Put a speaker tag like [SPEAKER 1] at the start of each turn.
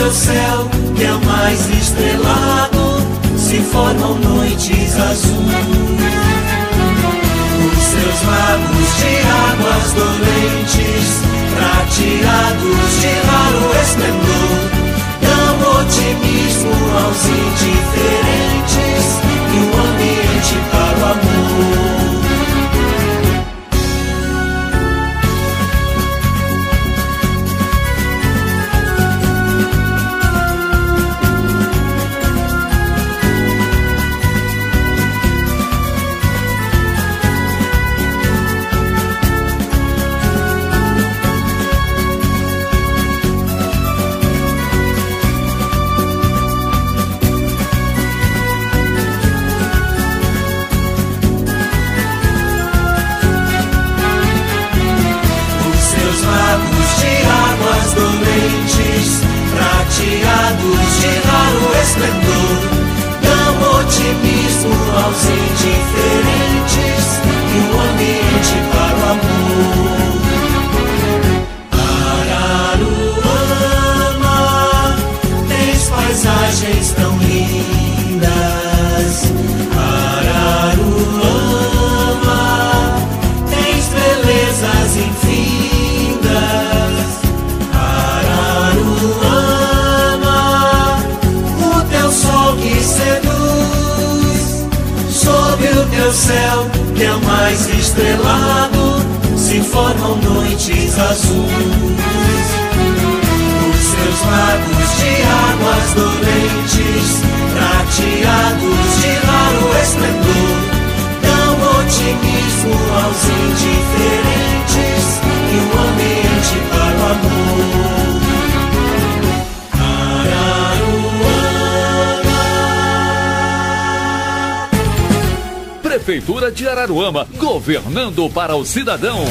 [SPEAKER 1] O céu, que é o mais estrelado, se formam noites azuis. Os seus lagos de águas dolentes, prateados o céu, que é mais estrelado, se formam noites azuis. Os seus lagos de águas
[SPEAKER 2] Prefeitura de Araruama, governando para o cidadão.